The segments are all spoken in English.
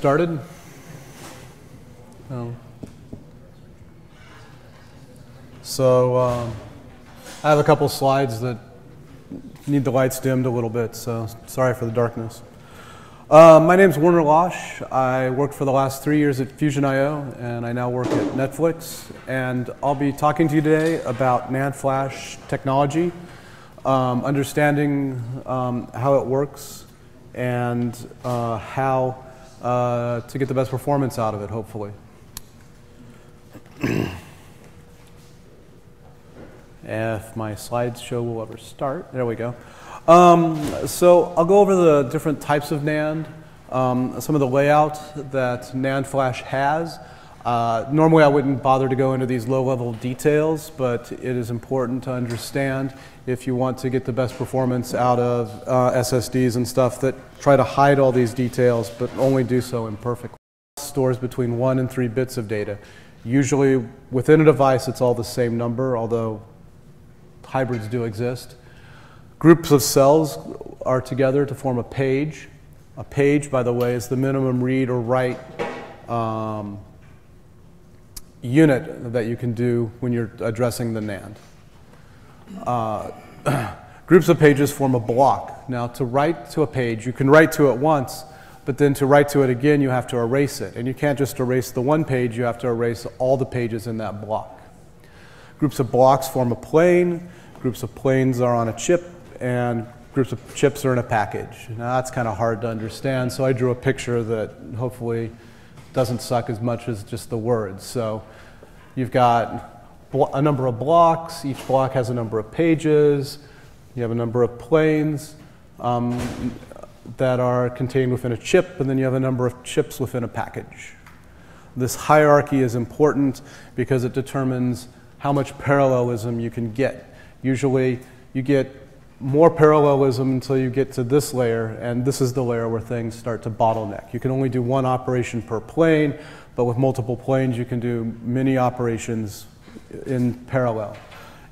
started? So um, I have a couple slides that need the lights dimmed a little bit, so sorry for the darkness. Uh, my name is Warner Losh. I worked for the last three years at Fusion.io, and I now work at Netflix. And I'll be talking to you today about NAND flash technology, um, understanding um, how it works, and uh, how uh, to get the best performance out of it, hopefully. if my slideshow will ever start. There we go. Um, so I'll go over the different types of NAND, um, some of the layout that NAND flash has. Uh, normally I wouldn't bother to go into these low-level details, but it is important to understand if you want to get the best performance out of uh, SSDs and stuff that try to hide all these details, but only do so imperfectly. Stores between one and three bits of data. Usually within a device it's all the same number, although hybrids do exist. Groups of cells are together to form a page. A page, by the way, is the minimum read or write um, unit that you can do when you're addressing the NAND. Uh, groups of pages form a block. Now, to write to a page, you can write to it once, but then to write to it again, you have to erase it. And you can't just erase the one page, you have to erase all the pages in that block. Groups of blocks form a plane, groups of planes are on a chip, and groups of chips are in a package. Now that's kind of hard to understand, so I drew a picture that hopefully doesn't suck as much as just the words. So you've got a number of blocks, each block has a number of pages, you have a number of planes um, that are contained within a chip, and then you have a number of chips within a package. This hierarchy is important because it determines how much parallelism you can get. Usually you get more parallelism until you get to this layer, and this is the layer where things start to bottleneck. You can only do one operation per plane, but with multiple planes, you can do many operations in parallel.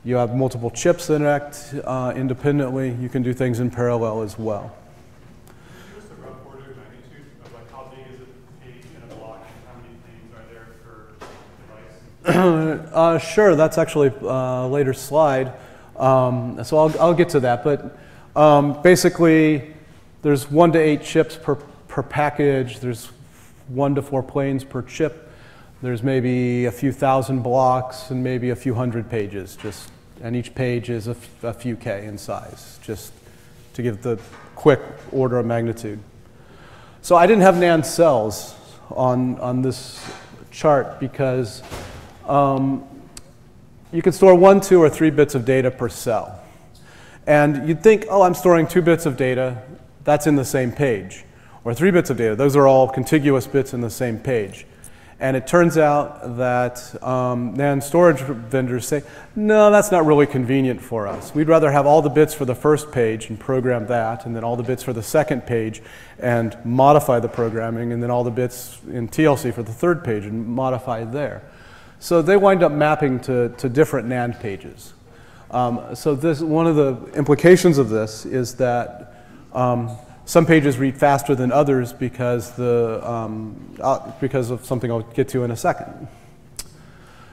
You have multiple chips that act uh, independently. You can do things in parallel as well. uh, sure, that's actually a uh, later slide. Um, so I'll, I'll get to that, but um, basically there's one to eight chips per, per package. There's one to four planes per chip. There's maybe a few thousand blocks and maybe a few hundred pages, just, and each page is a, few K in size, just to give the quick order of magnitude. So I didn't have NAND cells on, on this chart because um, you can store one, two, or three bits of data per cell. And you'd think, oh, I'm storing two bits of data, that's in the same page. Or three bits of data, those are all contiguous bits in the same page. And it turns out that um, NAND storage vendors say, no, that's not really convenient for us. We'd rather have all the bits for the first page and program that, and then all the bits for the second page and modify the programming, and then all the bits in TLC for the third page and modify there. So they wind up mapping to, to different NAND pages. Um, so this, one of the implications of this is that um, some pages read faster than others because, the, um, uh, because of something I'll get to in a second.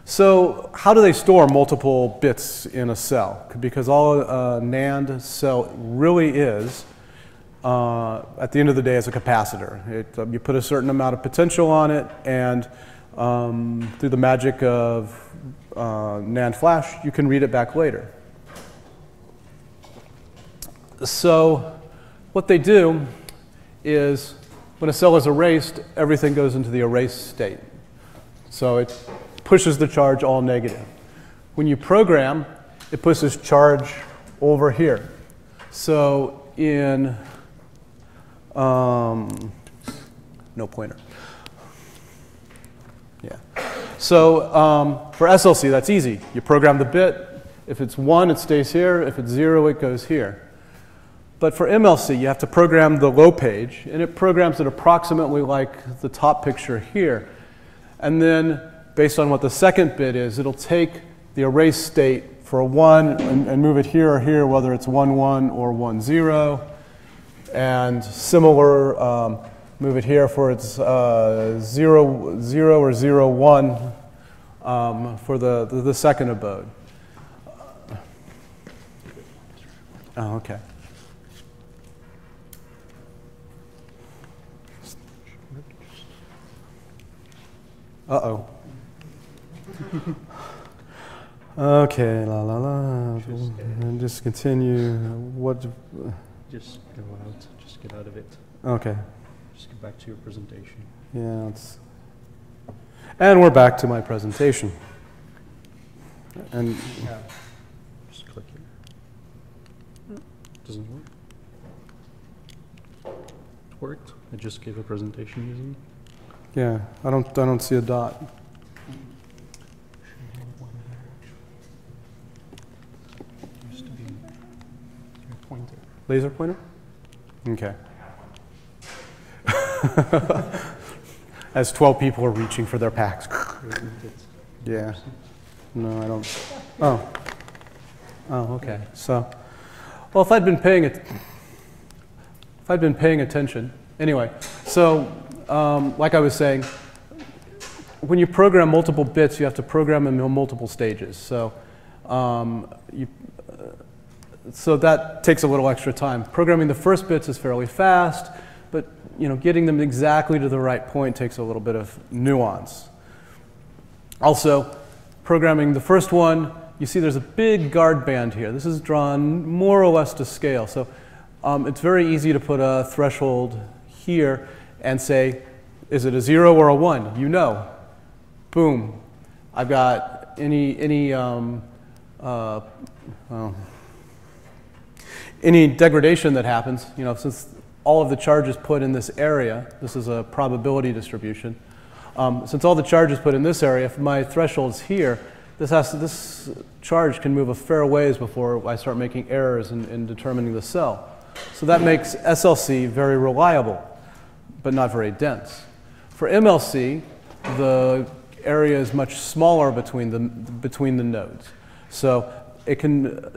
So how do they store multiple bits in a cell? Because all a NAND cell really is, uh, at the end of the day, is a capacitor. It, uh, you put a certain amount of potential on it, and um, through the magic of uh, NAND flash, you can read it back later. So what they do is when a cell is erased, everything goes into the erase state. So it pushes the charge all negative. When you program, it pushes charge over here. So in, um, no pointer. Yeah. So um, for SLC, that's easy. You program the bit. If it's 1, it stays here. If it's 0, it goes here. But for MLC, you have to program the low page, and it programs it approximately like the top picture here. And then, based on what the second bit is, it'll take the erase state for a 1 and, and move it here or here, whether it's 1, 1 or 1, 0. And similar um, move it here for its uh, zero, zero or zero one um, for the, the, the second abode. Oh, okay. Uh-oh. okay, la la la. Just, And just continue. What? Just go out, just get out of it. Okay. Just get back to your presentation. Yeah. It's, and we're back to my presentation. And Yeah. Just click here. Doesn't work. It worked. I just gave a presentation using. Yeah, I don't I don't see a dot. Laser pointer? Okay. As 12 people are reaching for their packs. Yeah. No, I don't. Oh. Oh, okay. So, well, if I'd been paying it, if I'd been paying attention, anyway. So, um, like I was saying, when you program multiple bits, you have to program them in multiple stages. So, um, you, uh, so that takes a little extra time. Programming the first bits is fairly fast, but you know, getting them exactly to the right point takes a little bit of nuance. Also, programming the first one, you see there's a big guard band here. This is drawn more or less to scale. So um, it's very easy to put a threshold here and say, is it a zero or a one? You know. Boom. I've got any, any, um, uh, well, any degradation that happens, you know, since all of the charge is put in this area, this is a probability distribution, um, since all the charge is put in this area, if my threshold's here, this, has to, this charge can move a fair ways before I start making errors in, in determining the cell. So that makes SLC very reliable, but not very dense. For MLC, the area is much smaller between the, between the nodes. So it can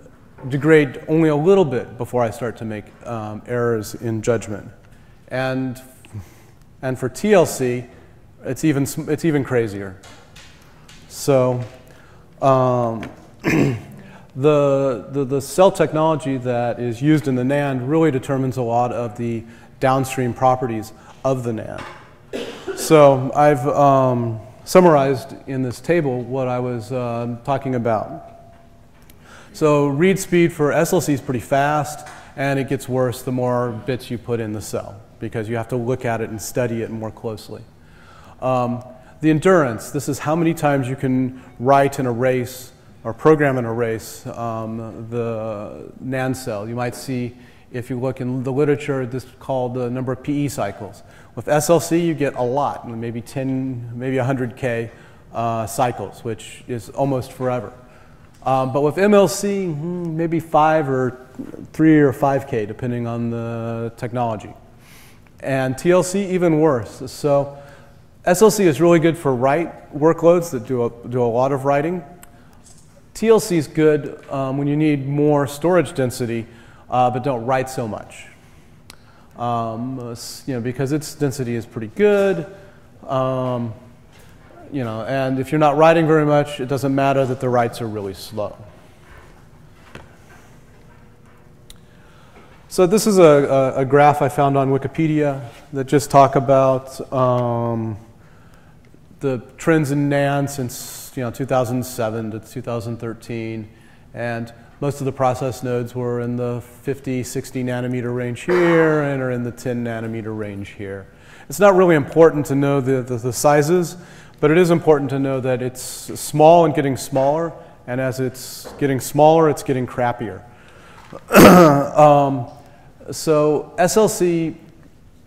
degrade only a little bit before I start to make um, errors in judgment. And, and for TLC, it's even, it's even crazier. So um, the, the, the cell technology that is used in the NAND really determines a lot of the downstream properties of the NAND. So I've um, summarized in this table what I was uh, talking about. So read speed for SLC is pretty fast, and it gets worse the more bits you put in the cell because you have to look at it and study it more closely. Um, the endurance, this is how many times you can write and erase or program and erase um, the NAND cell. You might see, if you look in the literature, this is called the number of PE cycles. With SLC, you get a lot, maybe 10, maybe 100K uh, cycles, which is almost forever. Um, but with MLC, hmm, maybe five or three or 5K, depending on the technology. And TLC, even worse. So SLC is really good for write workloads that do a, do a lot of writing. TLC is good um, when you need more storage density, uh, but don't write so much. Um, you know, because its density is pretty good. Um, you know, and if you're not writing very much, it doesn't matter that the writes are really slow. So this is a, a, a graph I found on Wikipedia that just talk about um, the trends in NAND since you know 2007 to 2013, and most of the process nodes were in the 50, 60 nanometer range here, and are in the 10 nanometer range here. It's not really important to know the, the, the sizes, but it is important to know that it's small and getting smaller, and as it's getting smaller, it's getting crappier. um, so SLC,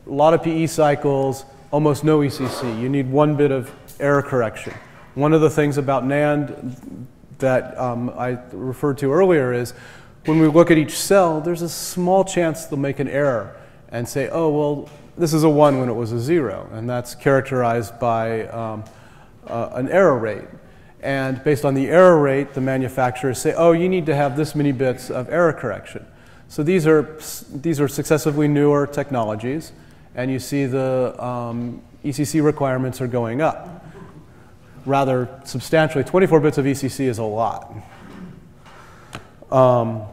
a lot of PE cycles, almost no ECC. You need one bit of error correction. One of the things about NAND that um, I referred to earlier is when we look at each cell, there's a small chance they'll make an error and say, oh, well, this is a 1 when it was a 0. And that's characterized by um, uh, an error rate. And based on the error rate, the manufacturers say, oh, you need to have this many bits of error correction. So these are, these are successively newer technologies, and you see the um, ECC requirements are going up rather substantially. 24 bits of ECC is a lot. Um,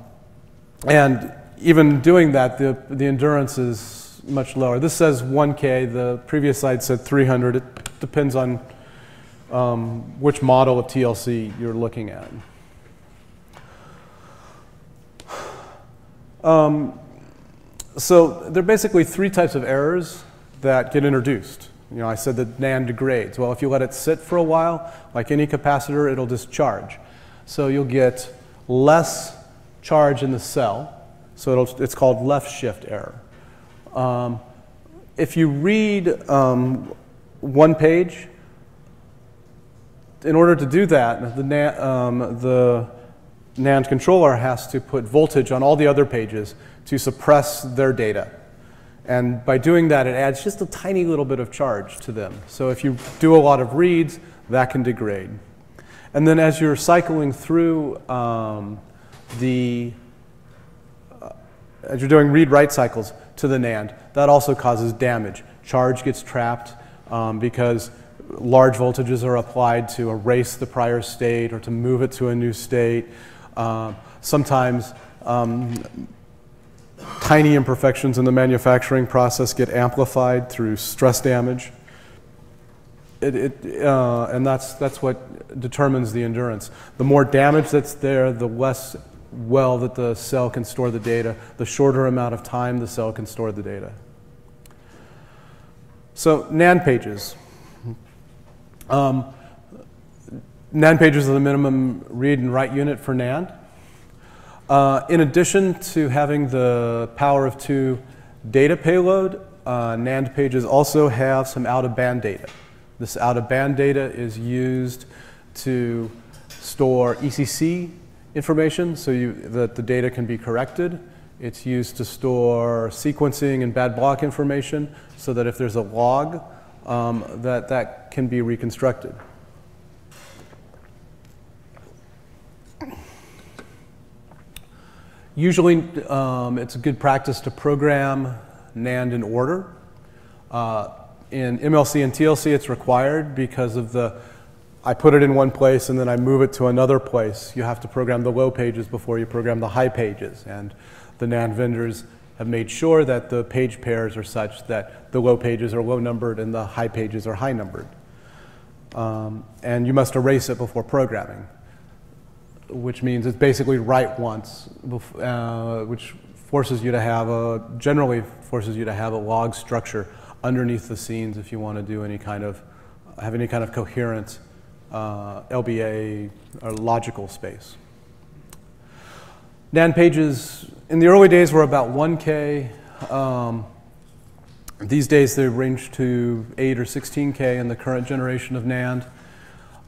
and even doing that, the, the endurance is much lower. This says 1K, the previous slide said 300. It depends on um, which model of TLC you're looking at. Um, so there are basically three types of errors that get introduced. You know, I said that NAND degrades. Well, if you let it sit for a while, like any capacitor, it'll discharge. So you'll get less charge in the cell. So it's called left shift error. Um, if you read um, one page, in order to do that, the, NAND, um, the NAND controller has to put voltage on all the other pages to suppress their data. And by doing that, it adds just a tiny little bit of charge to them. So if you do a lot of reads, that can degrade. And then as you're cycling through um, the, uh, as you're doing read-write cycles to the NAND, that also causes damage. Charge gets trapped um, because large voltages are applied to erase the prior state or to move it to a new state. Uh, sometimes um, tiny imperfections in the manufacturing process get amplified through stress damage. It, it, uh, and that's, that's what determines the endurance. The more damage that's there, the less well that the cell can store the data, the shorter amount of time the cell can store the data. So NAND pages. Um, NAND pages are the minimum read and write unit for NAND. Uh, in addition to having the power of two data payload, uh, NAND pages also have some out-of-band data. This out-of-band data is used to store ECC information so you, that the data can be corrected. It's used to store sequencing and bad block information so that if there's a log, um, that that can be reconstructed. Usually, um, it's a good practice to program NAND in order. Uh, in MLC and TLC, it's required because of the I put it in one place and then I move it to another place. You have to program the low pages before you program the high pages. And the NAND vendors have made sure that the page pairs are such that the low pages are low numbered and the high pages are high numbered. Um, and you must erase it before programming which means it's basically write once, uh, which forces you to have a, generally forces you to have a log structure underneath the scenes if you want to do any kind of, have any kind of coherent uh, LBA or logical space. NAND pages in the early days were about 1K. Um, these days they range to 8 or 16K in the current generation of NAND.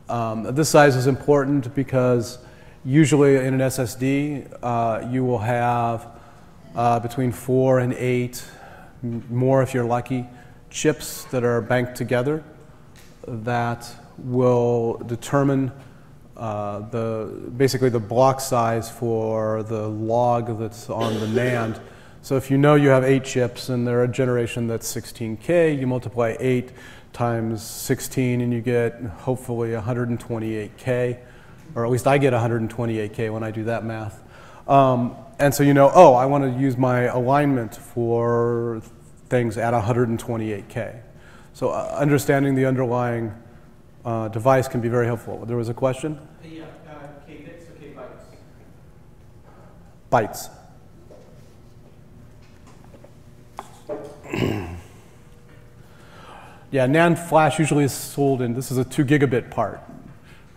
Um, this size is important because Usually in an SSD, uh, you will have uh, between four and eight, more if you're lucky, chips that are banked together that will determine uh, the, basically the block size for the log that's on the NAND. So if you know you have eight chips and they're a generation that's 16K, you multiply eight times 16 and you get hopefully 128K or at least I get 128K when I do that math. Um, and so you know, oh, I want to use my alignment for things at 128K. So uh, understanding the underlying uh, device can be very helpful. There was a question? Yeah, uh, K bits or K Bytes. bytes? yeah, NAND flash usually is sold in, this is a two gigabit part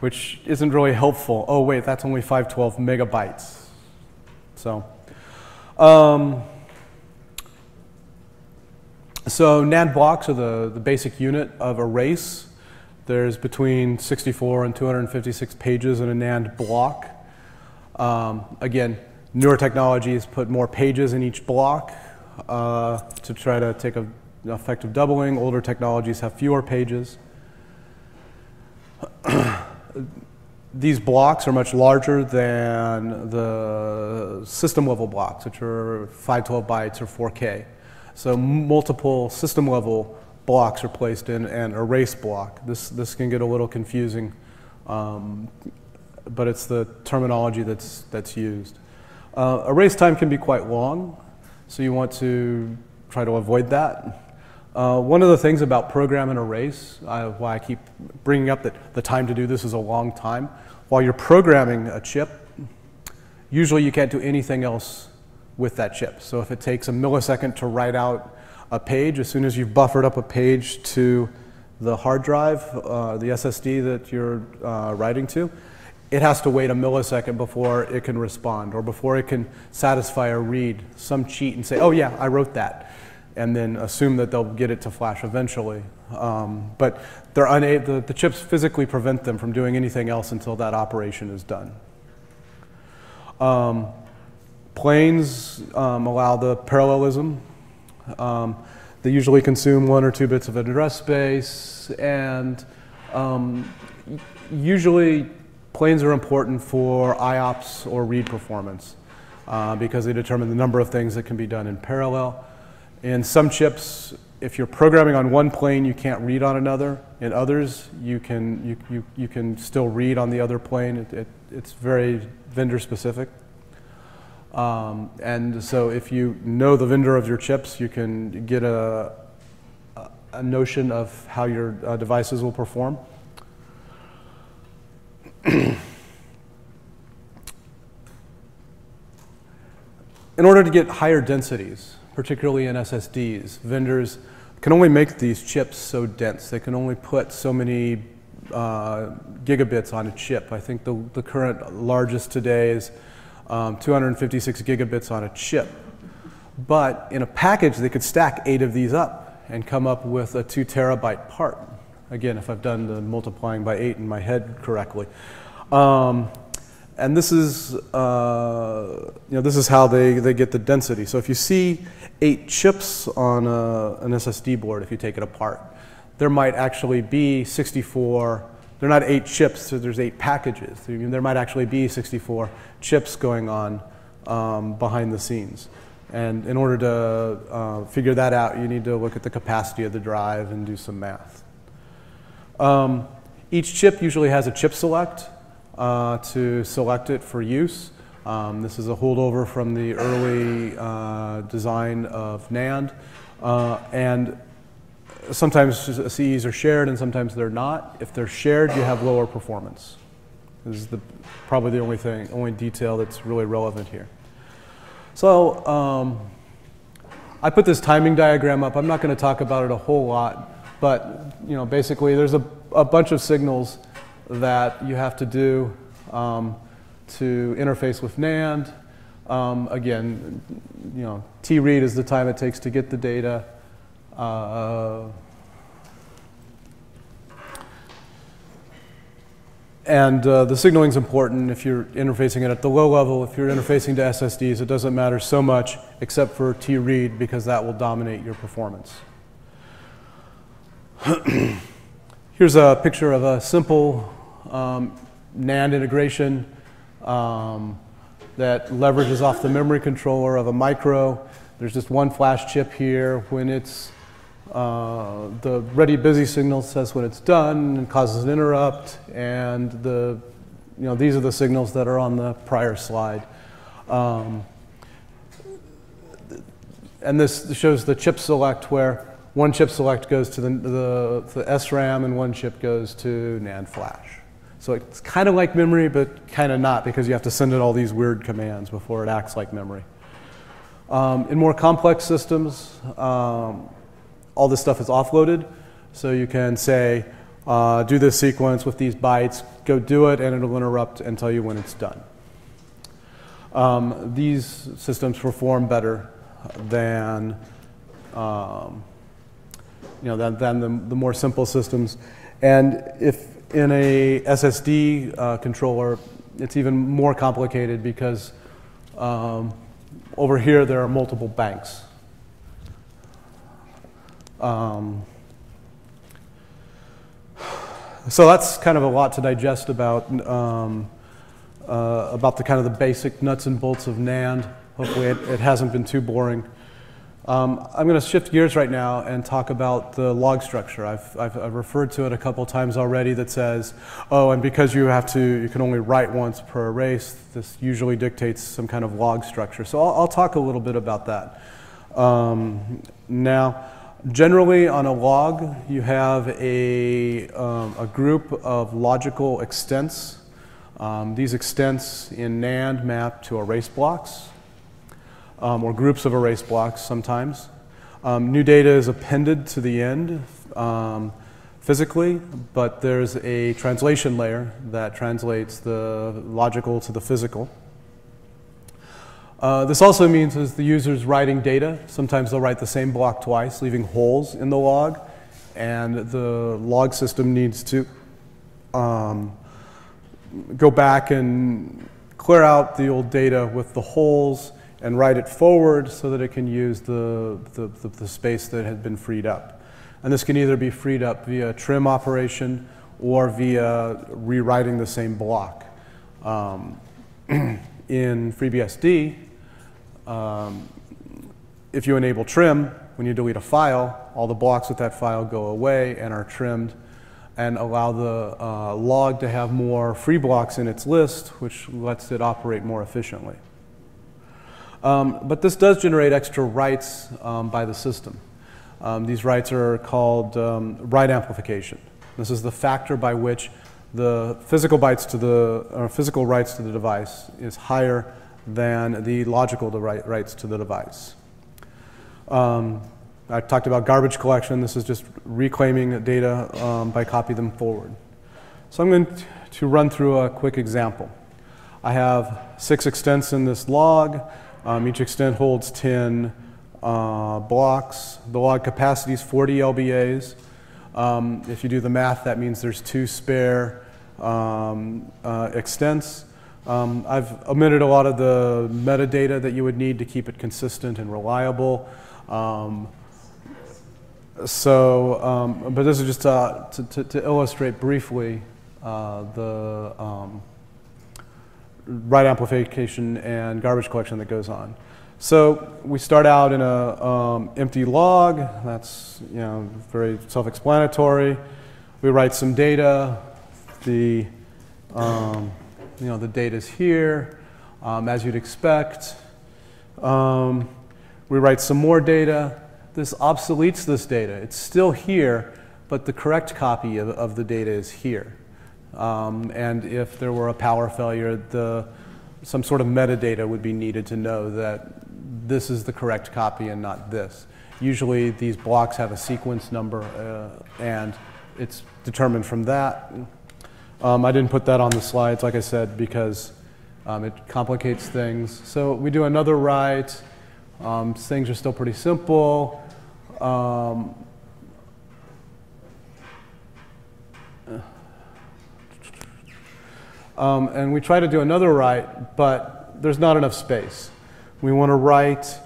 which isn't really helpful. Oh, wait, that's only 512 megabytes. So, um, so NAND blocks are the, the basic unit of erase. There's between 64 and 256 pages in a NAND block. Um, again, newer technologies put more pages in each block uh, to try to take a, an effect of doubling. Older technologies have fewer pages. these blocks are much larger than the system level blocks, which are 512 bytes or 4K. So multiple system level blocks are placed in an erase block. This, this can get a little confusing, um, but it's the terminology that's, that's used. Uh, erase time can be quite long, so you want to try to avoid that. Uh, one of the things about program and erase, uh, why I keep bringing up that the time to do this is a long time, while you're programming a chip, usually you can't do anything else with that chip. So if it takes a millisecond to write out a page, as soon as you've buffered up a page to the hard drive, uh, the SSD that you're uh, writing to, it has to wait a millisecond before it can respond or before it can satisfy a read, some cheat and say, oh yeah, I wrote that, and then assume that they'll get it to flash eventually. Um, but they're unable, the, the chips physically prevent them from doing anything else until that operation is done. Um, planes um, allow the parallelism. Um, they usually consume one or two bits of address space, and um, usually planes are important for IOPS or read performance uh, because they determine the number of things that can be done in parallel. In some chips, if you're programming on one plane, you can't read on another. In others, you can, you, you, you can still read on the other plane. It, it, it's very vendor specific. Um, and so if you know the vendor of your chips, you can get a, a notion of how your uh, devices will perform. in order to get higher densities, particularly in SSDs, vendors can only make these chips so dense. They can only put so many uh, gigabits on a chip. I think the, the current largest today is um, 256 gigabits on a chip. But in a package, they could stack eight of these up and come up with a two terabyte part. Again, if I've done the multiplying by eight in my head correctly. Um, and this is, uh, you know, this is how they, they get the density. So if you see eight chips on a, an SSD board, if you take it apart, there might actually be 64 they're not eight chips, so there's eight packages. There might actually be 64 chips going on um, behind the scenes. And in order to uh, figure that out, you need to look at the capacity of the drive and do some math. Um, each chip usually has a chip select uh, to select it for use. Um, this is a holdover from the early uh, design of NAND. Uh, and sometimes CEs are shared and sometimes they're not. If they're shared, you have lower performance. This is the, probably the only thing, only detail that's really relevant here. So um, I put this timing diagram up. I'm not going to talk about it a whole lot, but you know, basically there's a, a bunch of signals that you have to do um, to interface with NAND. Um, again, you know, T-read is the time it takes to get the data. Uh, and uh, the signaling is important if you're interfacing it at the low level. If you're interfacing to SSDs, it doesn't matter so much except for T-read because that will dominate your performance. Here's a picture of a simple um, NAND integration um, that leverages off the memory controller of a micro. There's just one flash chip here. When it's uh, the ready busy signal says when it's done and causes an interrupt, and the, you know, these are the signals that are on the prior slide. Um, and this shows the chip select where one chip select goes to the, the, the SRAM and one chip goes to NAND flash. So it's kind of like memory, but kind of not because you have to send it all these weird commands before it acts like memory. Um, in more complex systems, um, all this stuff is offloaded. So you can say, uh, do this sequence with these bytes, go do it, and it'll interrupt and tell you when it's done. Um, these systems perform better than, um, you know, than, than the, the, more simple systems. And if in a SSD uh, controller, it's even more complicated because um, over here there are multiple banks. Um, so that's kind of a lot to digest about um, uh, about the kind of the basic nuts and bolts of NAND. Hopefully, it, it hasn't been too boring. Um, I'm going to shift gears right now and talk about the log structure. I've, I've, I've referred to it a couple times already that says, oh, and because you have to, you can only write once per erase, this usually dictates some kind of log structure. So I'll, I'll talk a little bit about that. Um, now, generally on a log, you have a, um, a group of logical extents. Um, these extents in NAND map to erase blocks um, or groups of erase blocks sometimes. Um, new data is appended to the end um, physically, but there's a translation layer that translates the logical to the physical. Uh, this also means as the user's writing data, sometimes they'll write the same block twice, leaving holes in the log, and the log system needs to um, go back and clear out the old data with the holes and write it forward so that it can use the, the, the, the space that had been freed up. And this can either be freed up via trim operation or via rewriting the same block. Um, in FreeBSD, um, if you enable trim, when you delete a file, all the blocks with that file go away and are trimmed and allow the uh, log to have more free blocks in its list, which lets it operate more efficiently. Um, but this does generate extra writes um, by the system. Um, these writes are called um, write amplification. This is the factor by which the physical bytes to the or physical writes to the device is higher than the logical writes to the device. Um, I talked about garbage collection. This is just reclaiming data um, by copy them forward. So I'm going to run through a quick example. I have six extents in this log. Um, each extent holds 10 uh, blocks. The log capacity is 40 LBAs. Um, if you do the math, that means there's two spare um, uh, extents. Um, I've omitted a lot of the metadata that you would need to keep it consistent and reliable. Um, so, um, but this is just uh, to, to, to, illustrate briefly uh, the write amplification and garbage collection that goes on. So we start out in an um, empty log. That's you know very self-explanatory. We write some data. The um, you know the data is here, um, as you'd expect. Um, we write some more data. This obsoletes this data. It's still here, but the correct copy of, of the data is here. Um, and if there were a power failure, the, some sort of metadata would be needed to know that this is the correct copy and not this. Usually these blocks have a sequence number uh, and it's determined from that. Um, I didn't put that on the slides, like I said, because um, it complicates things. So we do another write. Um, things are still pretty simple. Um, Um, and we try to do another write, but there's not enough space. We want to write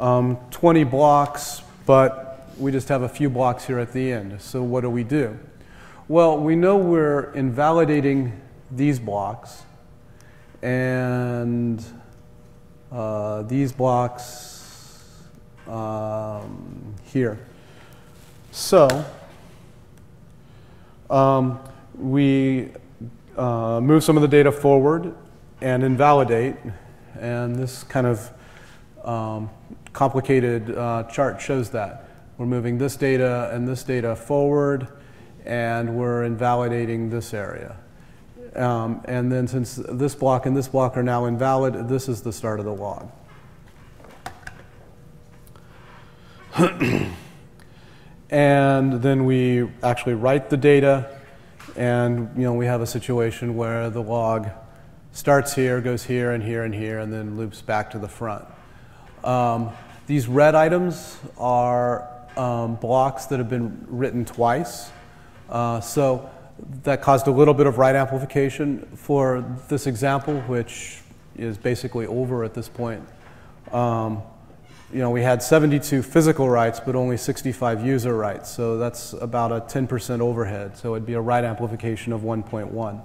um, 20 blocks, but we just have a few blocks here at the end. So what do we do? Well, we know we're invalidating these blocks, and uh, these blocks um, here. So um, we uh, move some of the data forward and invalidate. And this kind of um, complicated uh, chart shows that. We're moving this data and this data forward, and we're invalidating this area. Um, and then since this block and this block are now invalid, this is the start of the log. and then we actually write the data and you know, we have a situation where the log starts here, goes here and here and here, and then loops back to the front. Um, these red items are um, blocks that have been written twice. Uh, so that caused a little bit of write amplification for this example, which is basically over at this point. Um, you know, we had 72 physical writes, but only 65 user writes. So that's about a 10% overhead. So it'd be a write amplification of 1.1.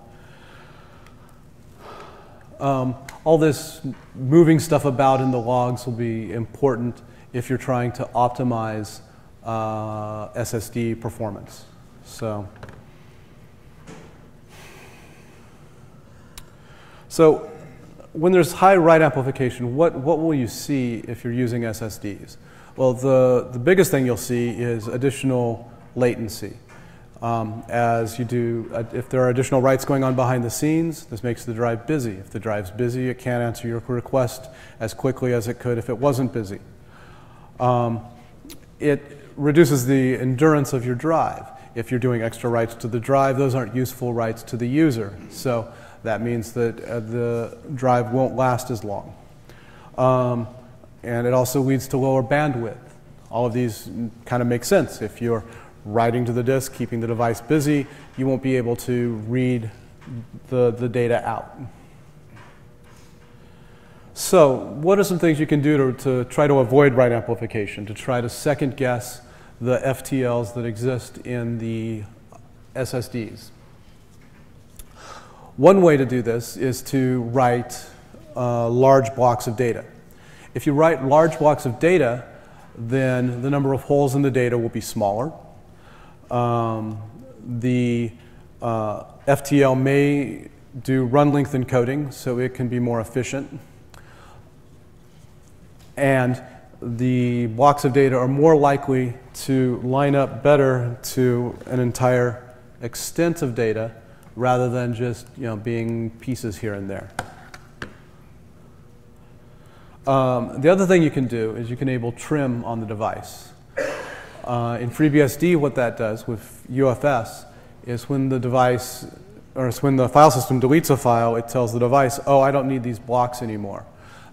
Um, all this moving stuff about in the logs will be important if you're trying to optimize uh, SSD performance. So, so when there's high write amplification, what, what will you see if you're using SSDs? Well, the, the biggest thing you'll see is additional latency. Um, as you do, uh, if there are additional writes going on behind the scenes, this makes the drive busy. If the drive's busy, it can't answer your request as quickly as it could if it wasn't busy. Um, it reduces the endurance of your drive. If you're doing extra writes to the drive, those aren't useful writes to the user. So that means that uh, the drive won't last as long. Um, and it also leads to lower bandwidth. All of these kind of make sense. If you're writing to the disk, keeping the device busy, you won't be able to read the, the data out. So, what are some things you can do to, to try to avoid write amplification, to try to second guess the FTLs that exist in the SSDs? One way to do this is to write uh, large blocks of data. If you write large blocks of data, then the number of holes in the data will be smaller. Um, the uh, FTL may do run length encoding, so it can be more efficient. And the blocks of data are more likely to line up better to an entire extent of data rather than just you know, being pieces here and there. Um, the other thing you can do is you can enable trim on the device. Uh, in FreeBSD, what that does with UFS is when the device, or when the file system deletes a file, it tells the device, oh, I don't need these blocks anymore.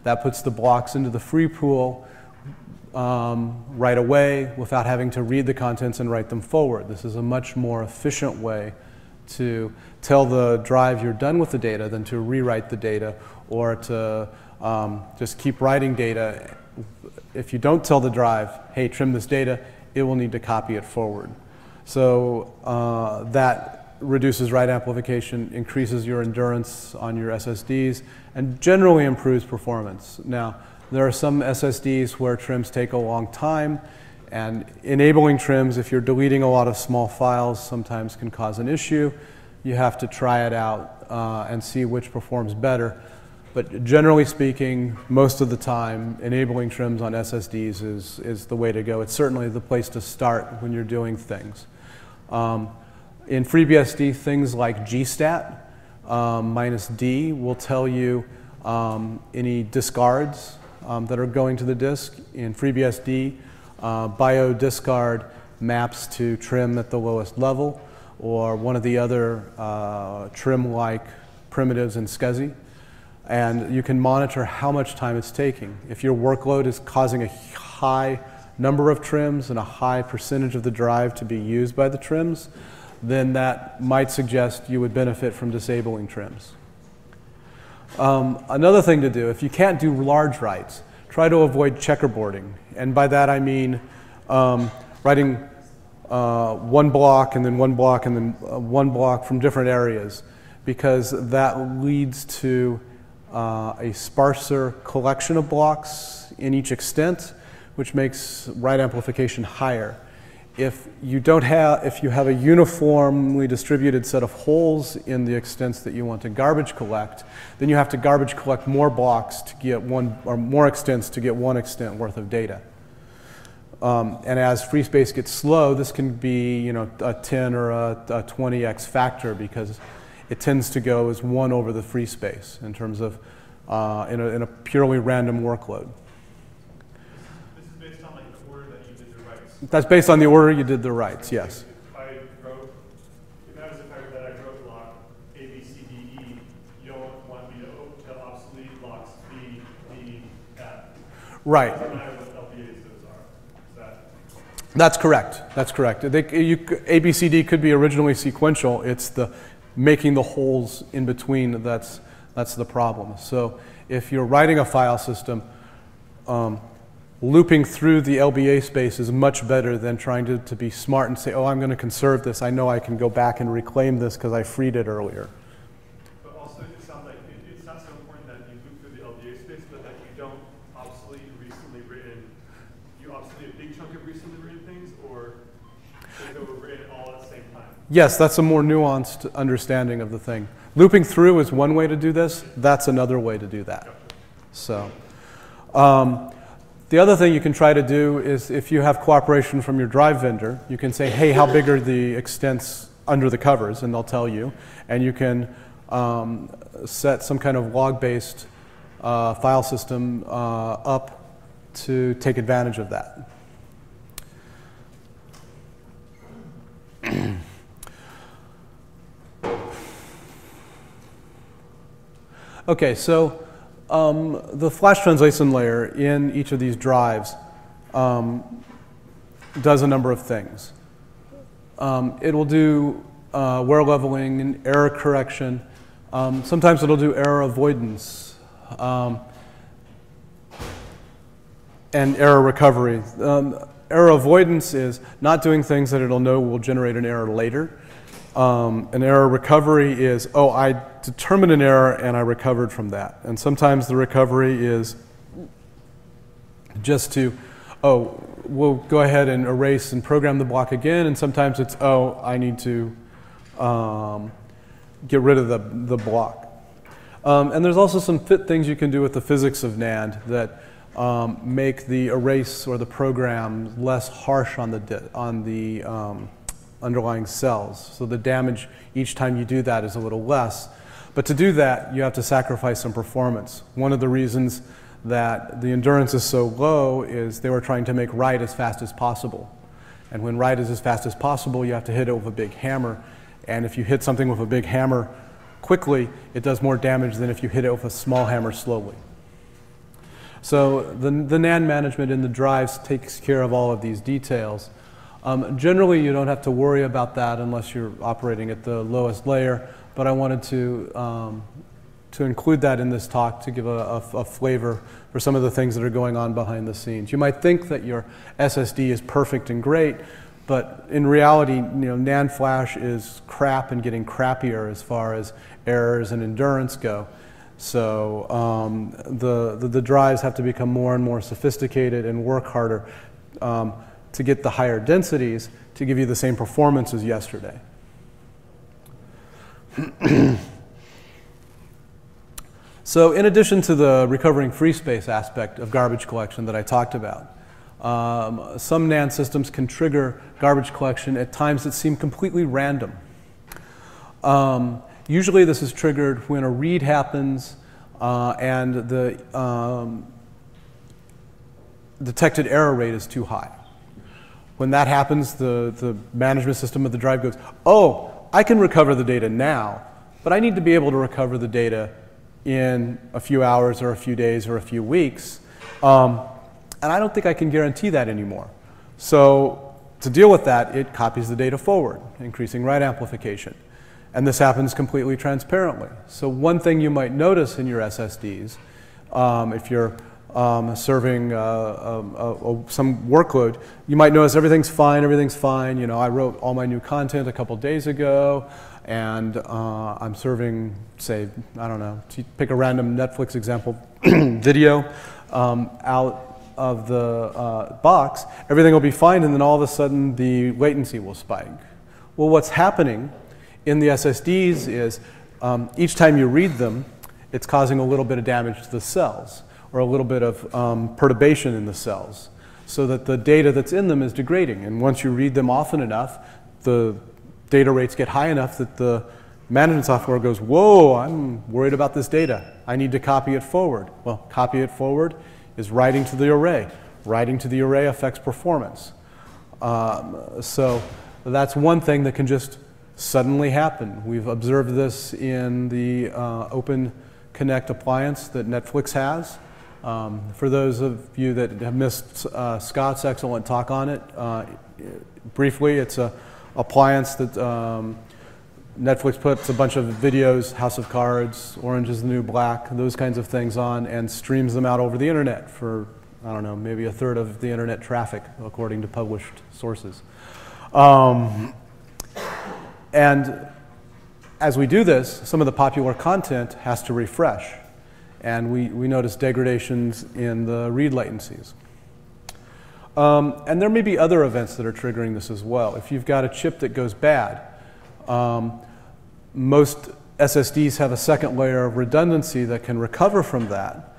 That puts the blocks into the free pool um, right away without having to read the contents and write them forward. This is a much more efficient way to tell the drive you're done with the data than to rewrite the data or to um, just keep writing data. If you don't tell the drive, hey, trim this data, it will need to copy it forward. So uh, that reduces write amplification, increases your endurance on your SSDs, and generally improves performance. Now, there are some SSDs where trims take a long time, and enabling trims, if you're deleting a lot of small files, sometimes can cause an issue. You have to try it out uh, and see which performs better. But generally speaking, most of the time, enabling trims on SSDs is, is the way to go. It's certainly the place to start when you're doing things. Um, in FreeBSD, things like gstat um, minus D will tell you um, any discards um, that are going to the disk. In FreeBSD, uh, bio discard maps to trim at the lowest level, or one of the other uh, trim-like primitives in SCSI and you can monitor how much time it's taking. If your workload is causing a high number of trims and a high percentage of the drive to be used by the trims, then that might suggest you would benefit from disabling trims. Um, another thing to do, if you can't do large writes, try to avoid checkerboarding. And by that I mean um, writing uh, one block and then one block and then uh, one block from different areas because that leads to uh, a sparser collection of blocks in each extent, which makes write amplification higher. If you don't have, if you have a uniformly distributed set of holes in the extents that you want to garbage collect, then you have to garbage collect more blocks to get one, or more extents to get one extent worth of data. Um, and as free space gets slow, this can be, you know, a 10 or a, a 20x factor because it tends to go as one over the free space in terms of uh, in, a, in, a, purely random workload. This is based on like the order that you did the writes. That's based on the order you did the writes, yes. If I wrote, if that was if I, that I wrote A, B, C, D, E, you don't want me to tell obsolete blocks B, D, F. Right. It doesn't matter what LBAs those are. That That's correct. That's correct. They, you, ABCD could be originally sequential. It's the making the holes in between that's, that's the problem. So if you're writing a file system, um, looping through the LBA space is much better than trying to, to be smart and say, oh, I'm going to conserve this. I know I can go back and reclaim this because I freed it earlier. But also, it sounds like it, it's not so important that you loop through the LBA space, but that you don't obsolete recently written to read things, or it over it all at the same time? Yes, that's a more nuanced understanding of the thing. Looping through is one way to do this. That's another way to do that. So, um, the other thing you can try to do is if you have cooperation from your drive vendor, you can say, hey, how big are the extents under the covers? And they'll tell you. And you can um, set some kind of log based uh, file system uh, up to take advantage of that. Okay, so um, the flash translation layer in each of these drives um, does a number of things. Um, it will do uh, wear leveling and error correction. Um, sometimes it'll do error avoidance um, and error recovery. Um, error avoidance is not doing things that it'll know will generate an error later. Um, an error recovery is, oh, I determined an error and I recovered from that. And sometimes the recovery is just to, oh, we'll go ahead and erase and program the block again. And sometimes it's, oh, I need to um, get rid of the, the block. Um, and there's also some fit things you can do with the physics of NAND that um, make the erase or the program less harsh on the, on the um, underlying cells. So the damage each time you do that is a little less. But to do that, you have to sacrifice some performance. One of the reasons that the endurance is so low is they were trying to make write as fast as possible. And when write is as fast as possible, you have to hit it with a big hammer. And if you hit something with a big hammer quickly, it does more damage than if you hit it with a small hammer slowly. So the, the NAND management in the drives takes care of all of these details. Um, generally, you don't have to worry about that unless you're operating at the lowest layer, but I wanted to, um, to include that in this talk to give a, a, a, flavor for some of the things that are going on behind the scenes. You might think that your SSD is perfect and great, but in reality, you know, NAND flash is crap and getting crappier as far as errors and endurance go. So um, the, the, the, drives have to become more and more sophisticated and work harder um, to get the higher densities to give you the same performance as yesterday. so in addition to the recovering free space aspect of garbage collection that I talked about, um, some NAND systems can trigger garbage collection at times that seem completely random. Um, usually this is triggered when a read happens uh, and the um, detected error rate is too high. When that happens, the, the management system of the drive goes, oh, I can recover the data now, but I need to be able to recover the data in a few hours or a few days or a few weeks. Um, and I don't think I can guarantee that anymore. So to deal with that, it copies the data forward, increasing write amplification. And this happens completely transparently. So one thing you might notice in your SSDs, um, if you're um, serving uh, um, uh, some workload, you might notice everything's fine, everything's fine. You know, I wrote all my new content a couple days ago, and uh, I'm serving, say, I don't know, pick a random Netflix example, video um, out of the uh, box, everything will be fine, and then all of a sudden the latency will spike. Well, what's happening in the SSDs is um, each time you read them, it's causing a little bit of damage to the cells or a little bit of um, perturbation in the cells so that the data that's in them is degrading. And once you read them often enough, the data rates get high enough that the management software goes, whoa, I'm worried about this data. I need to copy it forward. Well, copy it forward is writing to the array. Writing to the array affects performance. Um, so that's one thing that can just suddenly happen. We've observed this in the uh, Open Connect appliance that Netflix has. Um, for those of you that have missed uh, Scott's excellent talk on it, uh, briefly, it's an appliance that um, Netflix puts a bunch of videos, House of Cards, Orange is the New Black, those kinds of things on, and streams them out over the internet for, I don't know, maybe a third of the internet traffic, according to published sources. Um, and as we do this, some of the popular content has to refresh and we, we notice degradations in the read latencies. Um, and there may be other events that are triggering this as well. If you've got a chip that goes bad, um, most SSDs have a second layer of redundancy that can recover from that.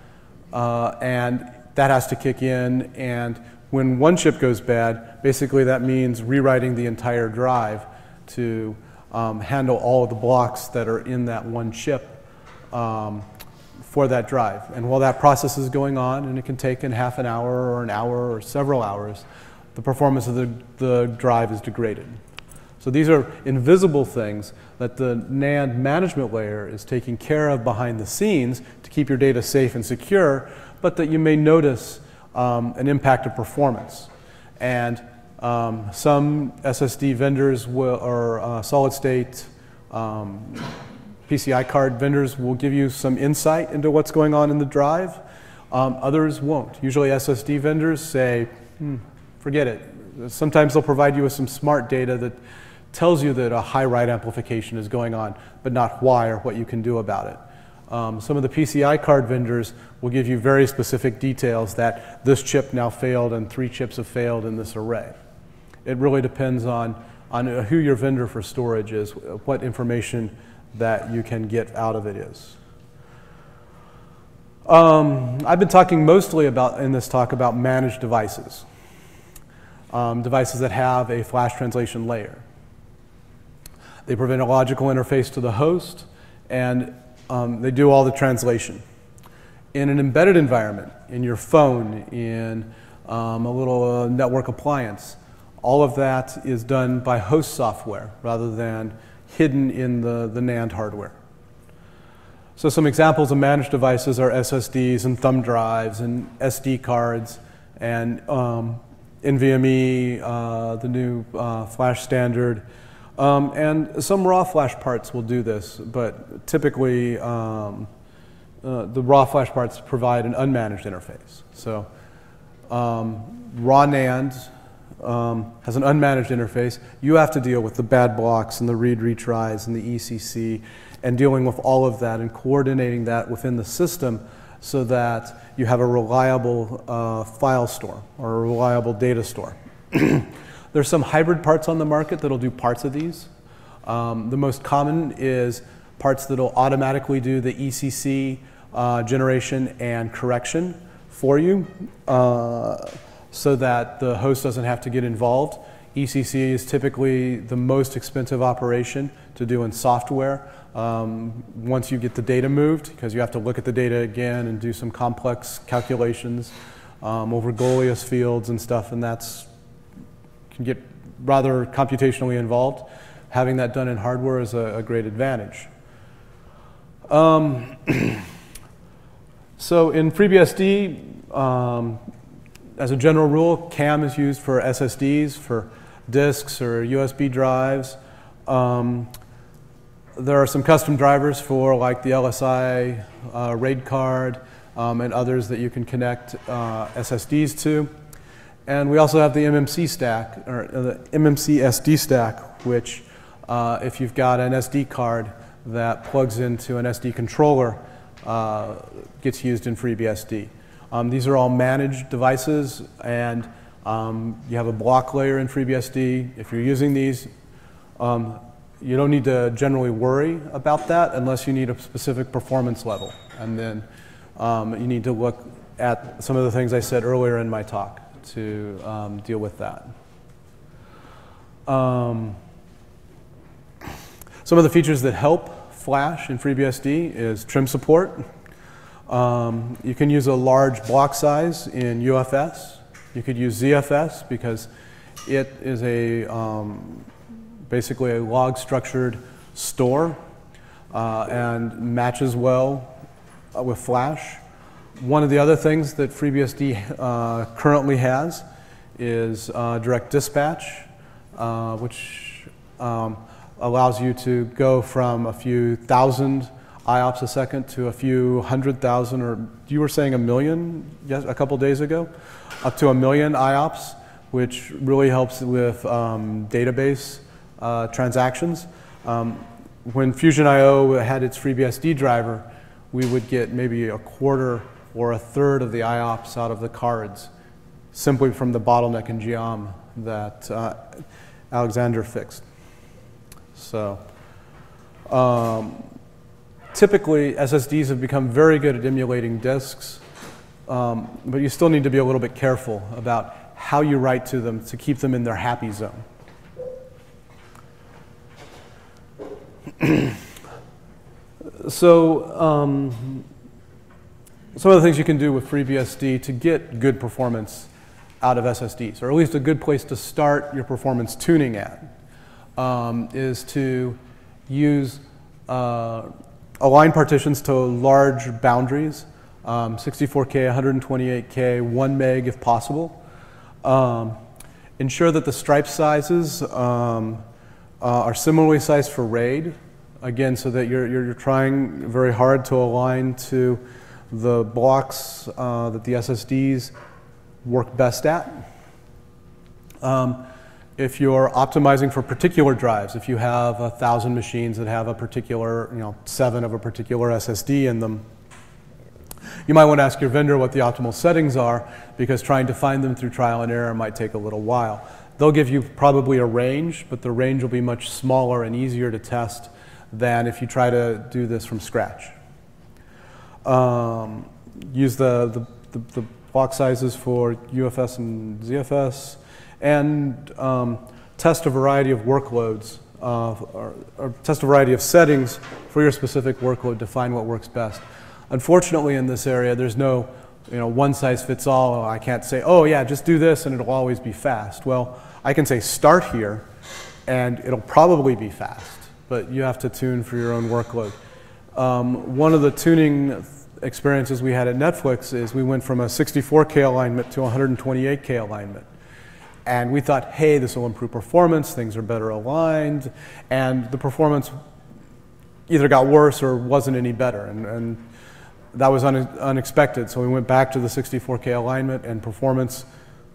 Uh, and that has to kick in. And when one chip goes bad, basically that means rewriting the entire drive to um, handle all of the blocks that are in that one chip um, for that drive. And while that process is going on, and it can take in half an hour or an hour or several hours, the performance of the, the drive is degraded. So these are invisible things that the NAND management layer is taking care of behind the scenes to keep your data safe and secure, but that you may notice um, an impact of performance. And um, some SSD vendors will, or uh, solid state um, PCI card vendors will give you some insight into what's going on in the drive. Um, others won't. Usually SSD vendors say, hmm, forget it. Sometimes they'll provide you with some smart data that tells you that a high write amplification is going on, but not why or what you can do about it. Um, some of the PCI card vendors will give you very specific details that this chip now failed and three chips have failed in this array. It really depends on, on who your vendor for storage is, what information that you can get out of it is. Um, I've been talking mostly about in this talk about managed devices, um, devices that have a flash translation layer. They prevent a logical interface to the host, and um, they do all the translation. In an embedded environment, in your phone, in um, a little uh, network appliance, all of that is done by host software rather than hidden in the, the NAND hardware. So some examples of managed devices are SSDs and thumb drives and SD cards and um, NVMe, uh, the new uh, flash standard. Um, and some raw flash parts will do this, but typically um, uh, the raw flash parts provide an unmanaged interface. So um, raw NAND um, has an unmanaged interface. You have to deal with the bad blocks and the read retries and the ECC and dealing with all of that and coordinating that within the system so that you have a reliable uh, file store or a reliable data store. There's some hybrid parts on the market that'll do parts of these. Um, the most common is parts that'll automatically do the ECC uh, generation and correction for you uh, so that the host doesn't have to get involved. ECC is typically the most expensive operation to do in software um, once you get the data moved, because you have to look at the data again and do some complex calculations um, over Galois fields and stuff, and that's can get rather computationally involved. Having that done in hardware is a, a great advantage. Um, so in FreeBSD, um, as a general rule, CAM is used for SSDs, for disks or USB drives. Um, there are some custom drivers for like the LSI uh, RAID card um, and others that you can connect uh, SSDs to. And we also have the MMC stack, or uh, the MMC SD stack, which uh, if you've got an SD card that plugs into an SD controller, uh, gets used in FreeBSD. Um, these are all managed devices, and um, you have a block layer in FreeBSD. If you're using these, um, you don't need to generally worry about that unless you need a specific performance level. And then um, you need to look at some of the things I said earlier in my talk to um, deal with that. Um, some of the features that help Flash in FreeBSD is trim support. Um, you can use a large block size in UFS. You could use ZFS because it is a um, basically a log structured store uh, and matches well uh, with Flash. One of the other things that FreeBSD uh, currently has is uh, direct dispatch, uh, which um, allows you to go from a few thousand IOPS a second to a few hundred thousand, or you were saying a million yes, a couple days ago, up to a million IOPS, which really helps with um, database uh, transactions. Um, when Fusion IO had its FreeBSD driver, we would get maybe a quarter or a third of the IOPS out of the cards simply from the bottleneck in geom that uh, Alexander fixed. So um, typically, SSDs have become very good at emulating disks, um, but you still need to be a little bit careful about how you write to them to keep them in their happy zone. so, um, some of the things you can do with FreeBSD to get good performance out of SSDs, or at least a good place to start your performance tuning at, um, is to use uh, align partitions to large boundaries, um, 64K, 128K, 1 meg if possible. Um, ensure that the stripe sizes um, uh, are similarly sized for RAID, again, so that you're, you're, you're trying very hard to align to the blocks uh, that the SSDs work best at. Um, if you're optimizing for particular drives, if you have a thousand machines that have a particular, you know, seven of a particular SSD in them, you might want to ask your vendor what the optimal settings are because trying to find them through trial and error might take a little while. They'll give you probably a range, but the range will be much smaller and easier to test than if you try to do this from scratch. Um, use the, the, the, the block sizes for UFS and ZFS, and um, test a variety of workloads, uh, or, or, test a variety of settings for your specific workload to find what works best. Unfortunately, in this area, there's no you know, one size fits all. I can't say, oh yeah, just do this and it'll always be fast. Well, I can say start here and it'll probably be fast, but you have to tune for your own workload. Um, one of the tuning experiences we had at Netflix is we went from a 64K alignment to 128K alignment. And we thought, hey, this will improve performance, things are better aligned, and the performance either got worse or wasn't any better. And, and that was un unexpected. So we went back to the 64K alignment and performance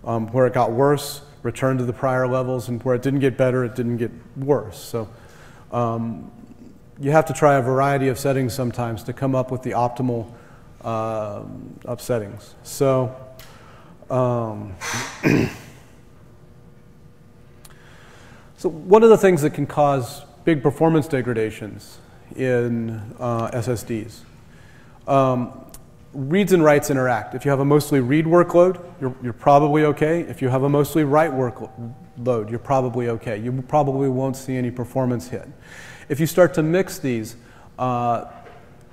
um, where it got worse, returned to the prior levels, and where it didn't get better, it didn't get worse. So um, you have to try a variety of settings sometimes to come up with the optimal uh, up settings. So um, So one of the things that can cause big performance degradations in uh, SSDs, um, reads and writes interact. If you have a mostly read workload, you're, you're probably okay. If you have a mostly write workload, you're probably okay. You probably won't see any performance hit. If you start to mix these, uh,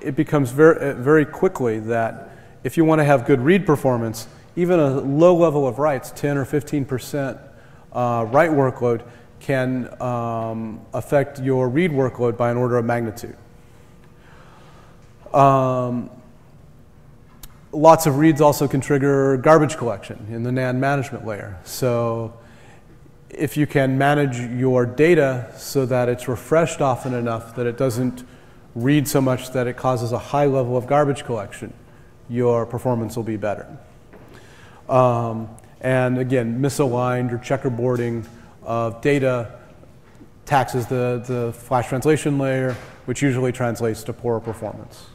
it becomes very, very quickly that if you want to have good read performance, even a low level of writes, 10 or 15% uh, write workload, can um, affect your read workload by an order of magnitude. Um, lots of reads also can trigger garbage collection in the NAND management layer. So if you can manage your data so that it's refreshed often enough that it doesn't read so much that it causes a high level of garbage collection, your performance will be better. Um, and again, misaligned or checkerboarding of data taxes the, the flash translation layer, which usually translates to poorer performance.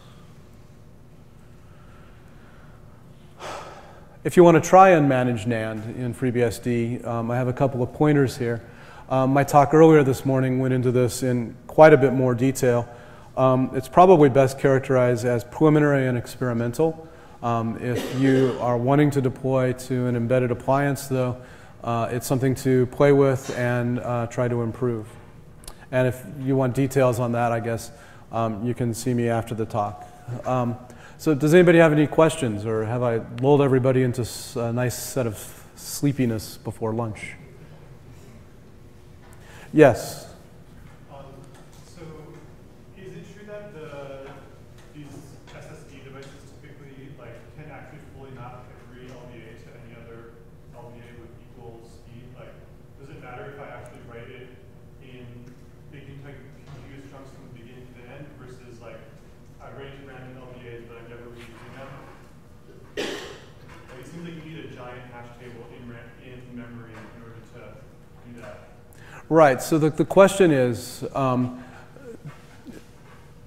If you want to try unmanaged NAND in FreeBSD, um, I have a couple of pointers here. Um, my talk earlier this morning went into this in quite a bit more detail. Um, it's probably best characterized as preliminary and experimental. Um, if you are wanting to deploy to an embedded appliance, though, uh, it's something to play with and uh, try to improve. And if you want details on that, I guess um, you can see me after the talk. Um, so does anybody have any questions or have I lulled everybody into a nice set of sleepiness before lunch? Yes. Right, so the, the question is, um,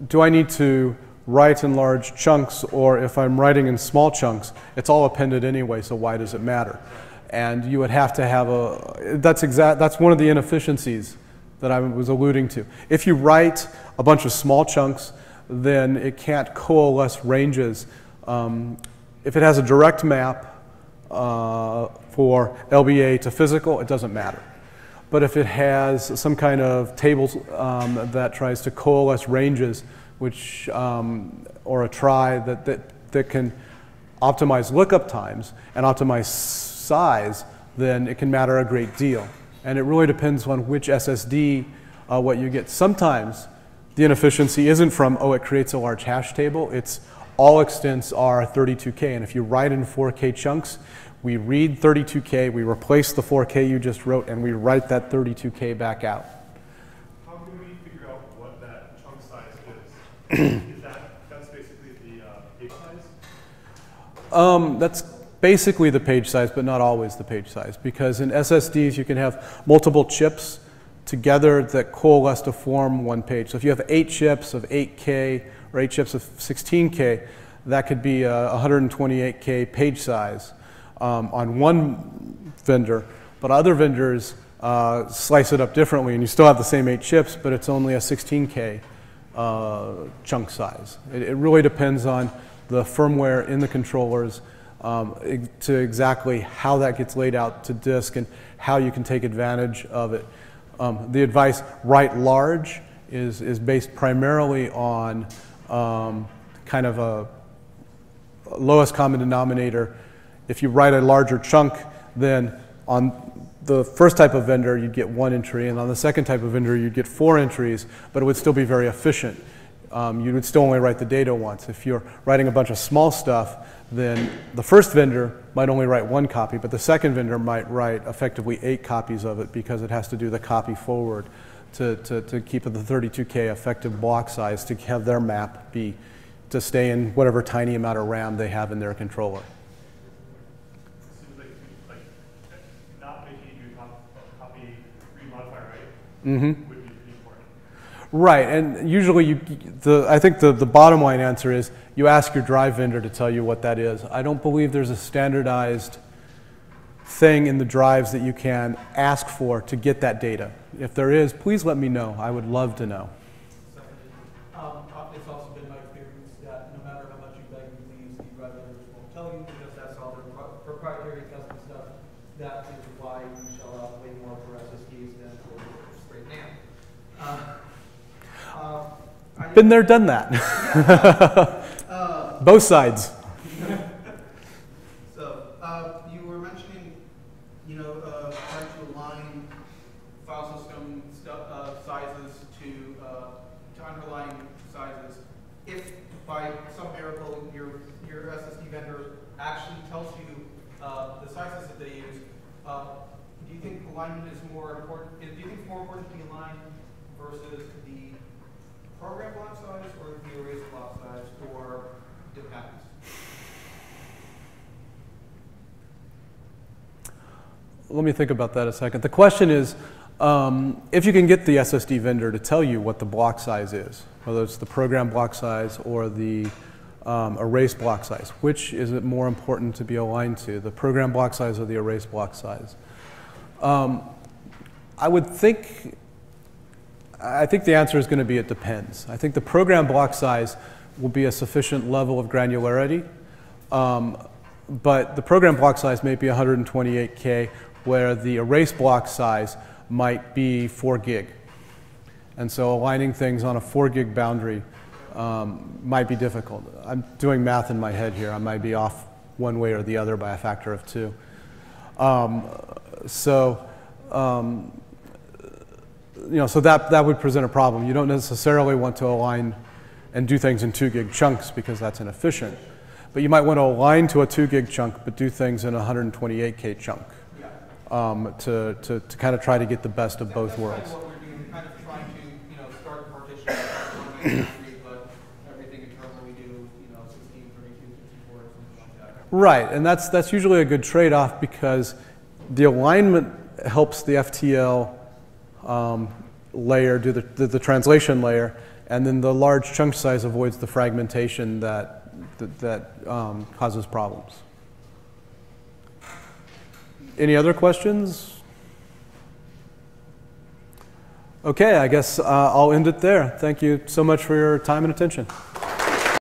do I need to write in large chunks or if I'm writing in small chunks, it's all appended anyway, so why does it matter? And you would have to have a, that's exact, that's one of the inefficiencies that I was alluding to. If you write a bunch of small chunks, then it can't coalesce ranges. Um, if it has a direct map uh, for LBA to physical, it doesn't matter. But if it has some kind of tables um, that tries to coalesce ranges, which, um, or a trie that, that, that can optimize lookup times and optimize size, then it can matter a great deal. And it really depends on which SSD, uh, what you get. Sometimes the inefficiency isn't from, oh, it creates a large hash table. It's all extents are 32K. And if you write in 4K chunks, we read 32K, we replace the 4K you just wrote, and we write that 32K back out. How can we figure out what that chunk size is? Is that, that's basically the, uh, page size? Um, that's basically the page size, but not always the page size, because in SSDs you can have multiple chips together that coalesce to form one page. So if you have eight chips of 8K or eight chips of 16K, that could be a 128K page size um, on one vendor, but other vendors uh, slice it up differently, and you still have the same eight chips, but it's only a 16K uh, chunk size. It, it really depends on the firmware in the controllers um, to exactly how that gets laid out to disk and how you can take advantage of it. Um, the advice, write large, is, is based primarily on um, kind of a lowest common denominator. If you write a larger chunk, then on the first type of vendor, you'd get one entry, and on the second type of vendor, you'd get four entries, but it would still be very efficient. Um, you would still only write the data once. If you're writing a bunch of small stuff, then the first vendor might only write one copy, but the second vendor might write effectively eight copies of it because it has to do the copy forward to, to, to keep the 32K effective block size to have their map be to stay in whatever tiny amount of RAM they have in their controller. Seems like, like, not making you cop- copy re-modify, right? Mm-hmm. Would be important. Right, and usually you, the, I think the, the bottom line answer is you ask your drive vendor to tell you what that is. I don't believe there's a standardized thing in the drives that you can ask for to get that data. If there is, please let me know. I would love to know. Um, uh, it's also been my experience that no matter how much you beg and please, the drive vendors won't tell you because that's all their pro- proprietary custom stuff. That is why we shell out way more for SSDs than for straight NAND. Um, uh, I- Been there, done that. Uh, Both sides. So, uh, you were mentioning, you know, uh, trying to align file system stu- uh, sizes to, uh, to underlying sizes. If by some miracle your, your SSD vendor actually tells you, uh, the sizes that they use, uh, do you think alignment is more important, do you think it's more important to be aligned versus the program block size or the erase block size, or it happens? Let me think about that a second. The question is um, if you can get the SSD vendor to tell you what the block size is, whether it's the program block size or the um, erase block size, which is it more important to be aligned to, the program block size or the erase block size? Um, I would think, I think the answer is going to be it depends. I think the program block size will be a sufficient level of granularity. Um, but the program block size may be 128K, where the erase block size might be 4 gig. And so aligning things on a 4 gig boundary um, might be difficult. I'm doing math in my head here. I might be off one way or the other by a factor of two. Um, so, um, you know, so that, that would present a problem. You don't necessarily want to align and do things in 2 gig chunks because that's inefficient. But you might want to align to a 2 gig chunk, but do things in a 128K chunk um, to, to, to kind of try to get the best of both worlds. kind of what we're doing, kind of trying to, you know, start the partition, start one ninety-three, but everything internally we do, you know, 16, 32, 64, something like that. Right, and that's, that's usually a good trade off because the alignment helps the FTL um, layer do the, the, the translation layer, and then the large chunk size avoids the fragmentation that, that, that um, causes problems. Any other questions? Okay, I guess uh, I'll end it there. Thank you so much for your time and attention.